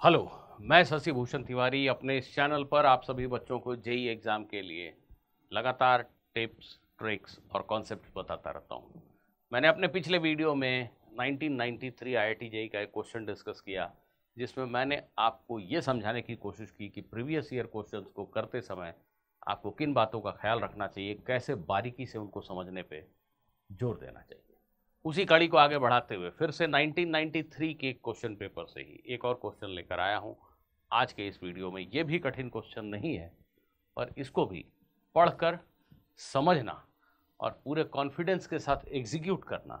Hello, मैं शशि भूषण तिवारी अपने इस चैनल पर आप सभी बच्चों को जेई एग्ज़ाम के लिए लगातार टिप्स, ट्रिक्स और कॉन्सेप्ट बताता रहता हूँ। मैंने अपने पिछले वीडियो में 1993 आईआईटी जेई का एक क्वेश्चन डिस्कस किया, जिसमें मैंने आपको ये समझाने की कोशिश की कि प्रीवियस ईयर क्वेश्चन को करते समय आपको किन बातों का ख्याल रखना चाहिए, कैसे बारीकी से उनको समझने पर ज़ोर देना चाहिए। उसी कड़ी को आगे बढ़ाते हुए फिर से 1993 के क्वेश्चन पेपर से ही एक और क्वेश्चन लेकर आया हूँ। आज के इस वीडियो में ये भी कठिन क्वेश्चन नहीं है, पर इसको भी पढ़कर समझना और पूरे कॉन्फिडेंस के साथ एग्जीक्यूट करना,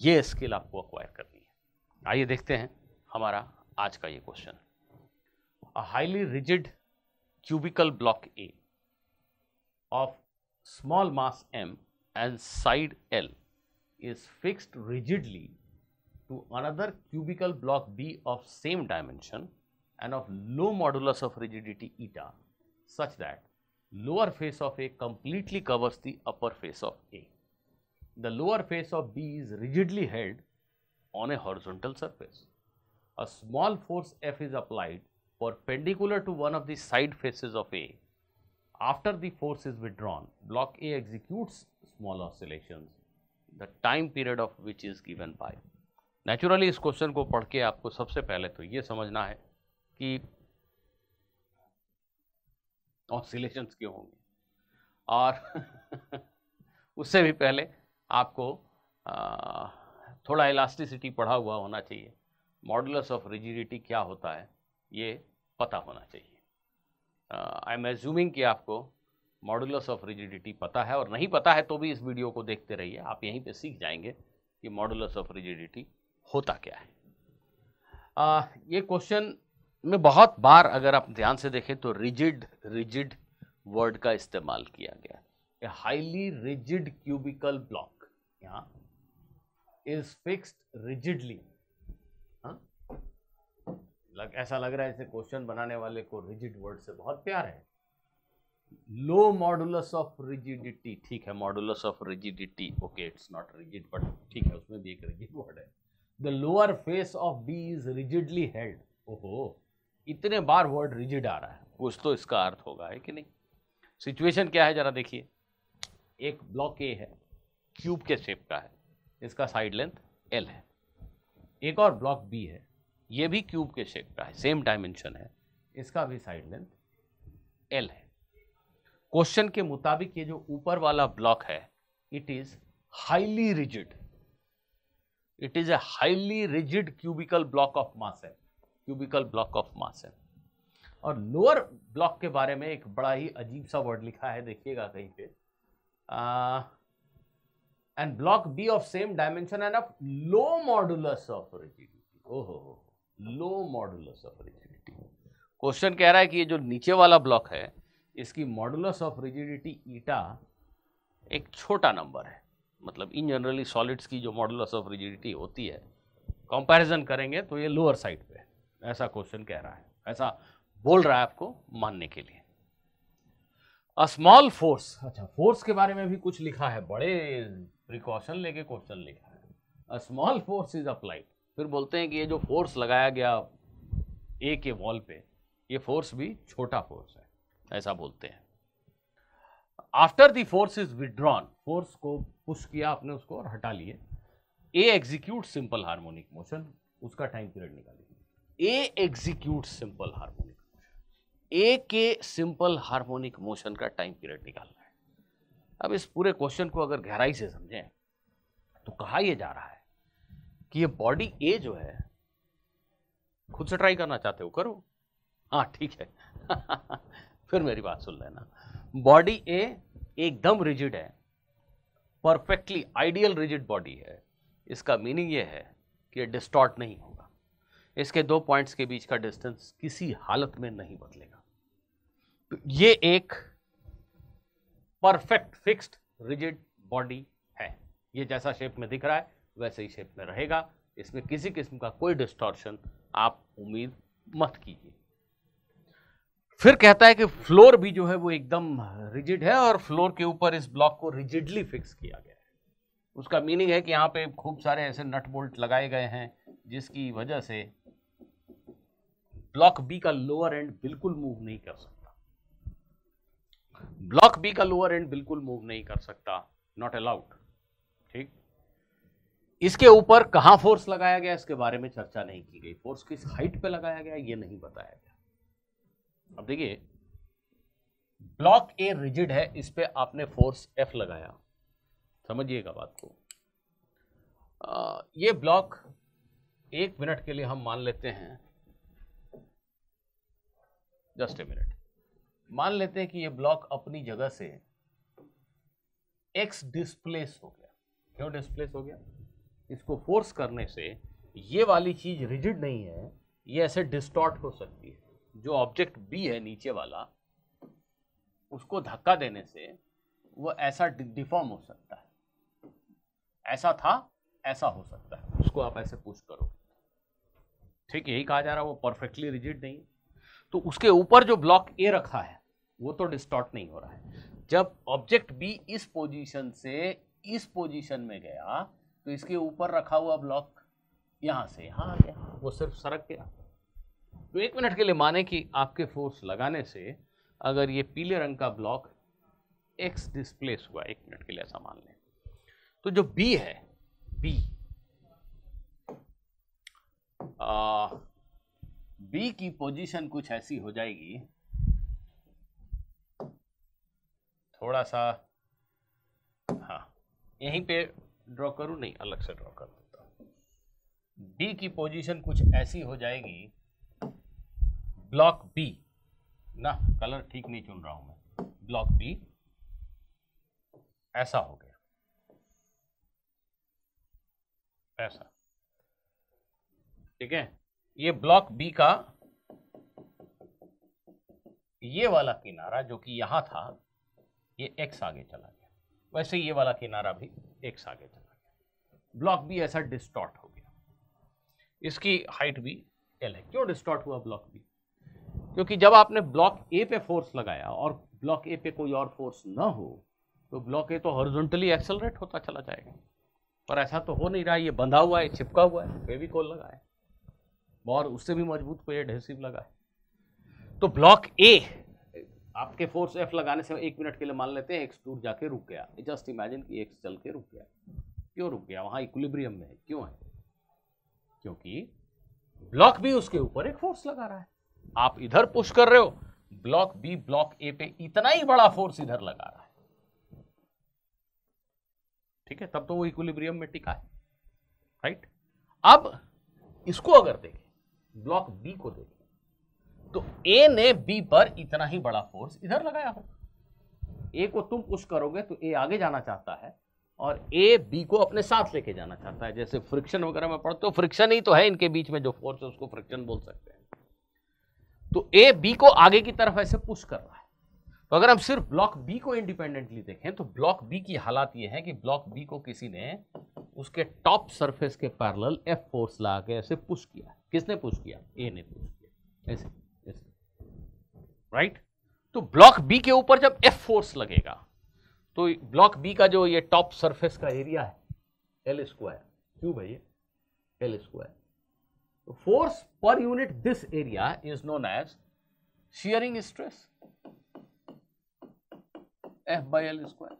ये स्किल आपको अक्वायर करनी है। आइए देखते हैं हमारा आज का ये question. A highly rigid cubical block A of small mass M and side L is fixed rigidly to another cubical block B of same dimension and of low modulus of rigidity eta such that lower face of A completely covers the upper face of A. The lower face of B is rigidly held on a horizontal surface. A small force F is applied perpendicular to one of the side faces of A. After the force is withdrawn, block A executes small oscillations, the time period of which is given by. Naturally इस question को पढ़ के आपको सबसे पहले तो ये समझना है कि ऑसिलेशंस क्यों होंगे? और उससे भी पहले आपको आ, थोड़ा इलास्टिसिटी पढ़ा हुआ होना चाहिए। मॉडुलस ऑफ़ रिजिडिटी क्या होता है ये पता होना चाहिए। आई एम एज्यूमिंग कि आपको मॉडुलस ऑफ़ रिजिडिटी पता है और नहीं पता है तो भी इस वीडियो को देखते रहिए। आप यहीं पे सीख जाएँगे कि मॉडुलस ऑफ़ रिजिडिटी होता क्या है। uh, ये क्वेश्चन में बहुत बार अगर आप ध्यान से देखें तो रिजिड रिजिड वर्ड का इस्तेमाल किया गया। है हाईली रिजिड क्यूबिकल ब्लॉक यहाँ इज़ फिक्स्ड रिजिडली लग ऐसा लग रहा है जैसे क्वेश्चन बनाने वाले को रिजिड वर्ड से बहुत प्यार है। लो मॉडुलस ऑफ़ रिजिडिटी ठीक है modulus of rigidity okay it's not rigid but ठीक है उसमें भी एक रिजिड वर्ड है। The lower face of B is rigidly held ओहो। इतने बार वर्ड रिजिड आ रहा है। कुछ तो इसका अर्थ होगा है कि नहीं? सिचुएशन क्या है जरा देखिए। एक ब्लॉक ए है क्यूब के शेप का है। इसका साइड लेंथ एल है। एक और ब्लॉक बी है ये भी क्यूब के शेप का है सेम डायमेंशन है। इसका भी साइड लेंथ एल है। क्वेश्चन के मुताबिक ये जो ऊपर वाला ब्लॉक है it is highly rigid it is a highly rigid cubical block of mass है क्यूबिकल ब्लॉक ऑफ़ मास है. और लोअर ब्लॉक के बारे में एक बड़ा ही अजीब सा वर्ड लिखा है, देखिएगा कहीं पे. And block B of same dimension and of low modulus of rigidity ओहो low modulus of rigidity question कह रहा है कि ये जो नीचे वाला ब्लॉक है इसकी मॉडुलस ऑफ़ रिजिडिटी ईटा एक छोटा नंबर है। मतलब इन जनरली सॉलिड्स की जो मॉडुलस ऑफ़ रिजिडिटी होती है कंपैरिजन करेंगे तो ये लोअर साइड पे ऐसा क्वेश्चन कह रहा है। ऐसा बोल रहा है आपको मानने के लिए। अ स्मॉल फोर्स अच्छा फोर्स के बारे में भी कुछ लिखा है। बड़े प्रिकॉशन लेके क्वेश्चन लिखा है। A small force is applied फिर बोलते हैं कि ये जो फोर्स लगाया गया ए के वॉल पे, ये फोर्स भी छोटा फोर्स है। ऐसा बोलते हैं। After the force is withdrawn force को पुश किया आपने उसको और हटा लिए। A execute simple harmonic motion उसका टाइम पीरियड निकालिए a execute simple harmonic a के सिंपल हार्मोनिक मोशन का टाइम पीरियड निकालना है। अब इस पूरे क्वेश्चन को अगर गहराई से समझें तो कहा यह जा रहा है कि ये बॉडी ए जो है, खुद से ट्राई करना चाहते हो, करो। हाँ ठीक है। फिर मेरी बात सुन लेना। बॉडी ए एकदम रिजिड है। परफेक्टली आइडियल रिजिड बॉडी है। इसका मीनिंग ये है कि डिस्टॉर्ट नहीं होगा। इसके दो पॉइंट्स के बीच का डिस्टेंस किसी हालत में नहीं बदलेगा। तो ये एक परफेक्ट फिक्स्ड रिजिड बॉडी है। ये जैसा शेप में दिख रहा है, वैसे ही शेप में रहेगा। इसमें किसी किस्म का कोई डिस्टॉर्शन आप उम्मीद मत कीजिए। फिर कहता है कि फ्लोर भी जो है वो एकदम रिजिड है और फ्लोर के ऊपर इस ब्लॉक को रिजिडली फिक्स किया गया है। उसका मीनिंग है कि यहाँ पे खूब सारे ऐसे नट बोल्ट लगाए गए हैं, जिसकी वजह से ब्लॉक बी का लोअर एंड बिल्कुल मूव नहीं कर सकता। ब्लॉक बी का लोअर एंड बिल्कुल मूव नहीं कर सकता नॉट अलाउड ठीक? इसके ऊपर कहाँ फोर्स लगाया गया, इसके बारे में चर्चा नहीं की गई। फोर्स किस हाइट पे लगाया गया, ये नहीं बताया गया। अब देखिए ब्लॉक ए रिजिड है इस पर आपने फोर्स एफ़ लगाया। समझिएगा बात को। आ, ये ब्लॉक एक मिनट के लिए हम मान लेते हैं। Just a minute. मान लेते हैं कि ये ब्लॉक अपनी जगह से एक्स डिस्प्लेस हो गया। क्यों डिस्प्लेस हो गया? इसको फोर्स करने से ये वाली चीज़ रिजिड नहीं है ये ऐसे डिस्टॉर्ट हो सकती है। जो ऑब्जेक्ट बी है नीचे वाला, उसको धक्का देने से वो ऐसा डिफॉर्म हो सकता है। ऐसा था, ऐसा हो सकता है। उसको आप ऐसे पुश करो। ठीक, यही कहा जा रहा है, वो परफेक्टली रिजिड नहीं तो उसके ऊपर जो ब्लॉक ए रखा है, वो तो डिस्टॉर्ट नहीं हो रहा है। जब ऑब्जेक्ट बी इस पोजीशन से, इस पोजीशन में गया तो इसके ऊपर रखा हुआ ब्लॉक यहाँ से, यहाँ आ गया। वो सिर्फ़ सरक गया। तो एक मिनट के लिए माने कि आपके फोर्स लगाने से अगर ये पीले रंग का ब्लॉक एक्स डिस्प्लेस हुआ, एक मिनट के लिए ऐसा मान लें। तो जो बी है बी बी की पोजीशन कुछ ऐसी हो जाएगी। थोड़ा सा हाँ यहीं पे ड्रॉ करूँ? नहीं, अलग से ड्रॉ कर देता हूँ। बी की पोजीशन कुछ ऐसी हो जाएगी ब्लॉक बी। ना, कलर ठीक नहीं चुन रहा हूँ मैं। Block B. ऐसा हो गया। ऐसा। ठीक है? ये ब्लॉक बी का ये वाला किनारा जो कि यहाँ था, ये एक्स आगे चला गया। वैसे ये वाला किनारा भी एक्स आगे चला गया। ब्लॉक बी ऐसा डिस्टॉर्ट हो गया। इसकी हाइट भी एल है। क्यों डिस्टॉर्ट हुआ ब्लॉक बी? क्योंकि जब आपने ब्लॉक ए पे फोर्स लगाया और ब्लॉक ए पे कोई और फोर्स ना हो तो ब्लॉक ए तो हॉरिजॉन्टली एक्सेलरेट होता चला जाएगा। पर ऐसा तो हो नहीं रहा, ये बंधा हुआ है, चिपका हुआ है फेविकोल लगा है और उससे भी मज़बूत कोई एडहेसिव लगा है। तो ब्लॉक ए आपके फोर्स एफ़ लगाने से एक मिनट के लिए मान लेते हैं एक्स दूर जाके रुक गया। जस्ट इमेजिन कि एक्स चल के रुक गया। क्यों रुक गया? वहाँ इक्विलिब्रियम में है। क्यों है? क्योंकि ब्लॉक भी उसके ऊपर एक फोर्स लगा रहा है। आप इधर पुश कर रहे हो, ब्लॉक बी, ब्लॉक ए पे इतना ही बड़ा फोर्स इधर लगा रहा है। ठीक है, तब तो वो इक्विलिब्रियम में टिका है। राइट अब इसको अगर देखें, ब्लॉक बी को देखें तो ए ने बी पर इतना ही बड़ा फोर्स इधर लगाया हो। ए को तुम पुश करोगे तो ए आगे जाना चाहता है और ए बी को अपने साथ लेके जाना चाहता है। जैसे फ्रिक्शन वगैरह में पढ़ते हो फ्रिक्शन ही तो है इनके बीच में, जो फोर्स है उसको फ्रिक्शन बोल सकते हैं। तो ए बी को आगे की तरफ़ ऐसे पुश कर रहा है। तो अगर हम सिर्फ़ ब्लॉक बी को इंडिपेंडेंटली देखें तो ब्लॉक बी की हालात ये है कि ब्लॉक बी को किसी ने उसके टॉप सरफेस के पैरल एफ़ फोर्स ला के ऐसे पुश किया। किसने पुश किया? ए ने पुश किया। ऐसे ऐसे। राइट तो ब्लॉक बी के ऊपर जब एफ़ फोर्स लगेगा तो ब्लॉक बी का जो ये टॉप सरफेस का एरिया है एल स्क्वायर क्यों भाई L square force per unit this area is known as shearing stress F by L square.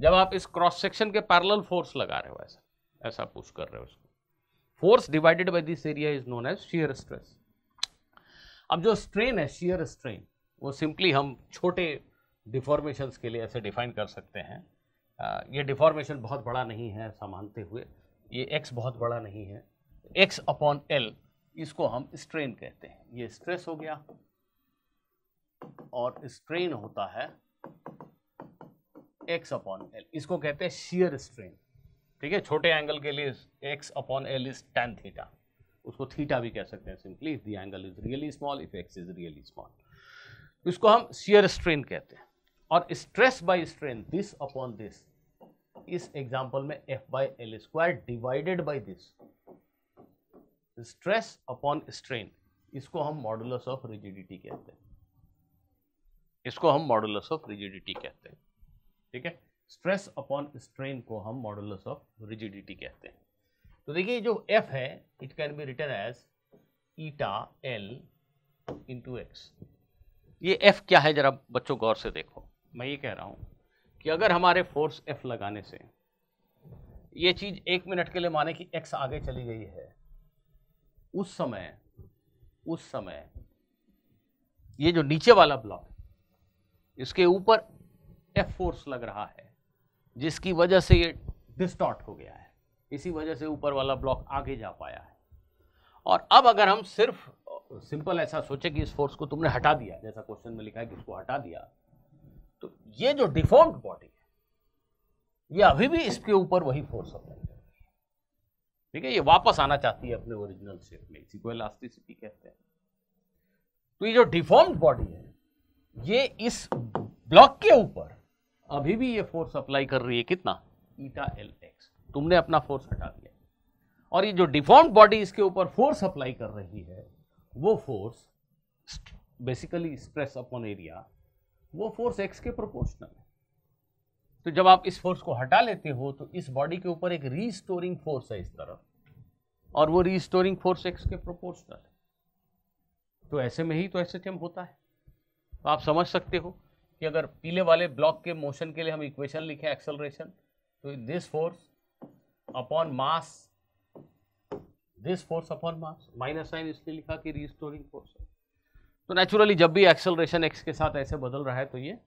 जब आप इस क्रॉस सेक्शन के पैरेलल फोर्स लगा रहे हो ऐसा ऐसा पुश कर रहे हो उसको force divided by this area is known as shear stress अब जो स्ट्रेन है शियर स्ट्रेन वो सिंपली हम छोटे डिफॉर्मेशंस के लिए ऐसे डिफाइन कर सकते हैं। आ, ये डिफॉर्मेशन बहुत बड़ा नहीं है ऐसा मानते हुए ये एक्स बहुत बड़ा नहीं है। एक्स अपॉन एल इसको हम स्ट्रेन कहते हैं। ये स्ट्रेस हो गया और स्ट्रेन होता है एक्स अपॉन एल इसको कहते हैं शियर स्ट्रेन ठीक है? छोटे एंगल के लिए X upon L is tan theta उसको थीटा भी कह सकते हैं simply if the angle is really small if X is really small इसको हम शियर स्ट्रेन कहते हैं। और stress by strain this upon this इस एग्जांपल में F by L square divided by this stress upon strain इसको हम modulus of rigidity कहते हैं। इसको हम मॉडुलस ऑफ़ रिजिडिटी कहते हैं। ठीक है? स्ट्रेस अपॉन स्ट्रेन को हम मॉडुलस ऑफ़ रिजिडिटी कहते हैं। तो देखिए जो एफ़ है it can be written as eta L into X ये एफ़ क्या है? जरा बच्चों गौर से देखो। मैं ये कह रहा हूँ कि अगर हमारे फोर्स एफ़ लगाने से, ये चीज़ एक मिनट के लिए माने कि एक्स आगे चली गई है उस समय उस समय, ये जो नीचे वाला ब्लॉक इसके ऊपर एफ़ फोर्स लग रहा है, जिसकी वजह से ये डिस्टॉर्ट हो गया है। इसी वजह से ऊपर वाला ब्लॉक आगे जा पाया है। और अब अगर हम सिर्फ़ सिंपल ऐसा सोचे कि इस फोर्स को तुमने हटा दिया, जैसा क्वेश्चन में लिखा है कि इसको हटा दिया तो ये जो डिफॉर्म्ड बॉडी है, ये अभी भी इसके ऊपर वही फोर्स अप्लाई ठीक है, ये वापस आना चाहती है अपने ओरिजिनल शेप में। इसी को इलास्टिसिटी कहते हैं। तो ये जो डिफॉर्म्ड बॉडी है, ये इस ब्लॉक के ऊपर, अभी भी ये फोर्स अप्लाई कर रही है कितना? ईटा एल एक्स तुमने अपना फोर्स हटा दिया। और ये जो डिफॉर्म्ड बॉडी इसके ऊपर फोर्स अप्लाई कर रही है, वो force basically stress upon area वो फोर्स एक्स के प्रोपोर्शनल है। तो जब आप इस फोर्स को हटा लेते हो तो इस बॉडी के ऊपर एक रीस्टोरिंग फोर्स है इस तरफ़। और वो रीस्टोरिंग फोर्स एक्स के प्रोपोर्शनल है। तो ऐसे में ही तो एसएचएम होता है। तो आप समझ सकते हो कि अगर पीले वाले ब्लॉक के मोशन के लिए हम इक्वेशन लिखें एक्सेलरेशन तो this force upon mass this force upon mass minus sign इसलिए लिखा कि रिस्टोरिंग फोर्स है। तो नेचुरली जब भी एक्सेलरेशन एक्स के साथ ऐसे बदल रहा है तो ये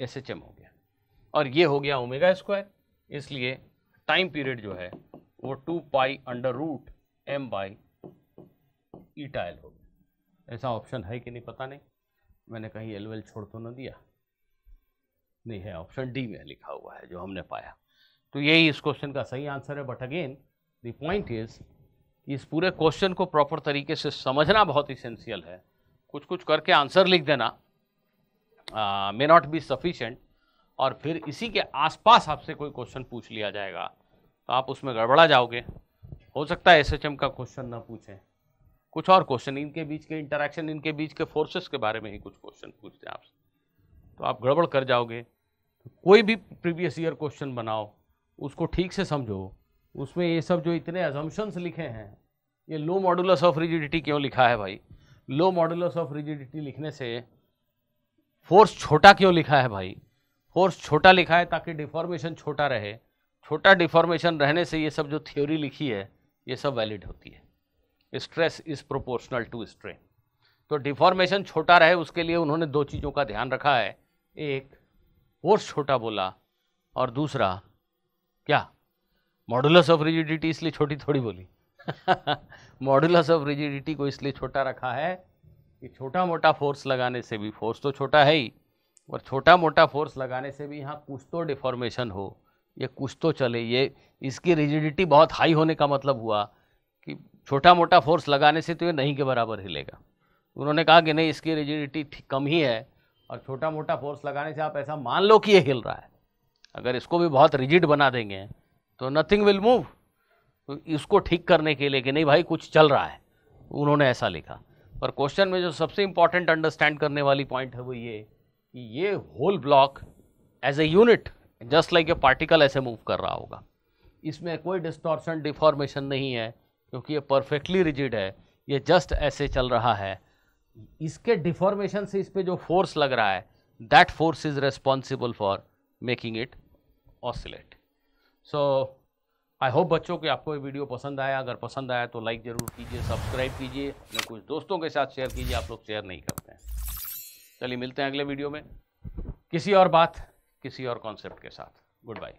एस एच एम हो गया। और ये हो गया ओमेगा स्क्वायर इसलिए टाइम पीरियड जो है, वो two pi under root M by eta L हो गया। ऐसा ऑप्शन है कि नहीं पता नहीं? मैंने कहीं एल वेल छोड़ तो न दिया। नहीं है ऑप्शन डी में लिखा हुआ है जो हमने पाया। तो यही इस क्वेश्चन का सही आंसर है but again the point is इस पूरे क्वेश्चन को प्रॉपर तरीके से समझना बहुत इसेंशियल है। कुछ कुछ करके आंसर लिख देना मे नॉट बी सफिशेंट और फिर इसी के आसपास आपसे कोई क्वेश्चन पूछ लिया जाएगा। तो आप उसमें गड़बड़ा जाओगे। हो सकता है एस का क्वेश्चन ना पूछें। कुछ और क्वेश्चन इनके बीच के इंटरेक्शन इनके बीच के फोर्सेस के बारे में ही कुछ क्वेश्चन पूछते हैं आपसे। तो आप गड़बड़ कर जाओगे। कोई भी प्रीवियस ईयर क्वेश्चन बनाओ। उसको ठीक से समझो। उसमें ये सब जो इतने अजम्पन्स लिखे हैं, ये लो मॉडुलस ऑफ़ रिजिडिटी क्यों लिखा है भाई? लो मॉडुलस ऑफ़ रिजिडिटी लिखने से फोर्स छोटा क्यों लिखा है भाई? फोर्स छोटा लिखा है ताकि डिफॉर्मेशन छोटा रहे। छोटा डिफॉर्मेशन रहने से ये सब जो थ्योरी लिखी है, ये सब वैलिड होती है। Stress is proportional to strain. तो डिफॉर्मेशन छोटा रहे, उसके लिए उन्होंने दो चीज़ों का ध्यान रखा है। एक फोर्स छोटा बोला और दूसरा, क्या? मॉडुलस ऑफ़ रिजिडिटी इसलिए छोटी थोड़ी बोली। मॉडुलस ऑफ़ रिजिडिटी को इसलिए छोटा रखा है कि छोटा मोटा फोर्स लगाने से भी फोर्स तो छोटा है ही। और छोटा मोटा फोर्स लगाने से भी यहाँ कुछ तो डिफॉर्मेशन हो, ये कुछ तो चले, ये इसकी रिजिडिटी बहुत हाई होने का मतलब हुआ कि छोटा मोटा फोर्स लगाने से तो ये नहीं के बराबर हिलेगा। उन्होंने कहा कि नहीं, इसकी रिजिडिटी कम ही है और छोटा मोटा फोर्स लगाने से आप ऐसा मान लो कि ये हिल रहा है। अगर इसको भी बहुत रिजिड बना देंगे तो नथिंग विल मूव तो इसको ठीक करने के लिए कि नहीं भाई, कुछ चल रहा है। उन्होंने ऐसा लिखा। पर क्वेश्चन में जो सबसे इंपॉर्टेंट अंडरस्टैंड करने वाली पॉइंट है वो ये कि ये whole block as a unit just like a particle ऐसे मूव कर रहा होगा। इसमें कोई डिस्टॉर्शन डिफॉर्मेशन नहीं है, क्योंकि ये परफेक्टली रिजिड है, ये जस्ट ऐसे चल रहा है। इसके डिफॉर्मेशन से इस पर जो फोर्स लग रहा है that force is responsible for making it oscillate so I hope बच्चों के आपको ये वीडियो पसंद आया। अगर पसंद आया तो लाइक ज़रूर कीजिए सब्सक्राइब कीजिए, अपने कुछ दोस्तों के साथ शेयर कीजिए, आप लोग शेयर नहीं करते। चलिए मिलते हैं अगले वीडियो में। किसी और बात, किसी और कॉन्सेप्ट के साथ। Good bye